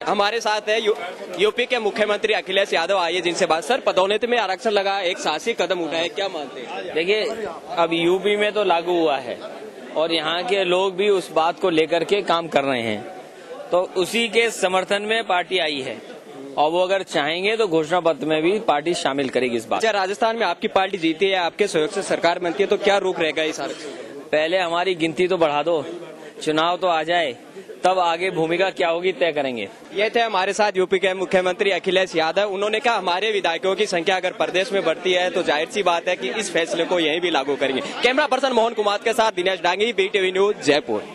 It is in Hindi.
हमारे साथ है यू, यूपी के मुख्यमंत्री अखिलेश यादव। आइए जिनसे बात। सर पदोन्नति में आरक्षण लगा एक साहसी कदम उठाए क्या मानते हैं? देखिए अब यूपी में तो लागू हुआ है और यहाँ के लोग भी उस बात को लेकर के काम कर रहे हैं। तो उसी के समर्थन में पार्टी आई है। और वो अगर चाहेंगे तो घोषणा पत्र में भी पार्टी शामिल करेगी इस बात। अच्छा राजस्थान में आपकी पार्टी जीती है आपके सहयोग से सरकार बनती है तो क्या रूप रहेगा इस आरक्षण? पहले हमारी गिनती तो बढ़ा दो। चुनाव तो आ जाए, तब आगे भूमिका क्या होगी तय करेंगे। ये थे हमारे साथ यूपी के मुख्यमंत्री अखिलेश यादव। उन्होंने कहा, हमारे विधायकों की संख्या अगर प्रदेश में बढ़ती है तो ज़ाहिर सी बात है कि इस फैसले को यहीं भी लागू करेंगे। कैमरा पर्सन मोहन कुमार के साथ दिनेश डांगी बीटीवी न्यूज़ जयपुर।